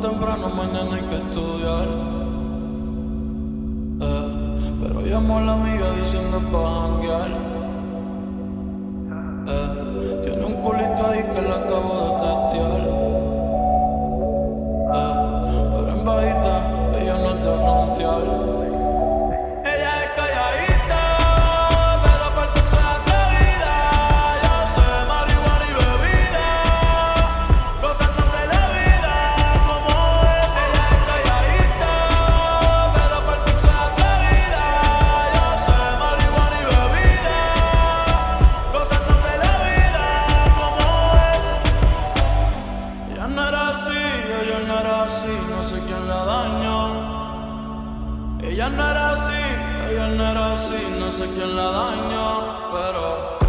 Temprano, mañana hay que estudiar. Eh, pero llamó a la amiga diciendo pa' janguear. Eh, tiene un culito ahí que la acabo Ella no era así, ella no era así, no sé quién la dañó, pero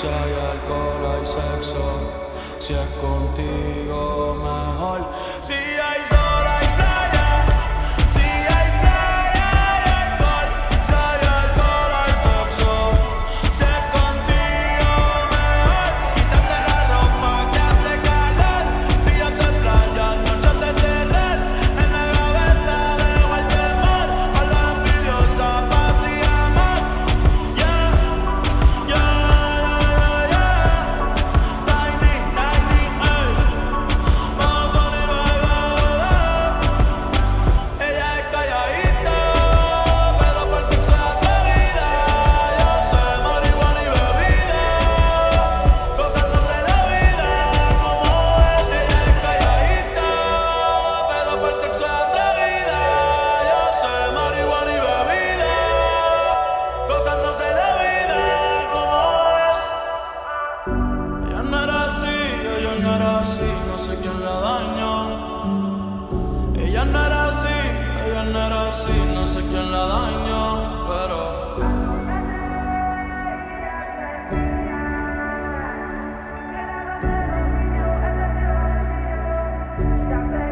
Si hay alcohol hay sexo, si es contigo más. Stop it.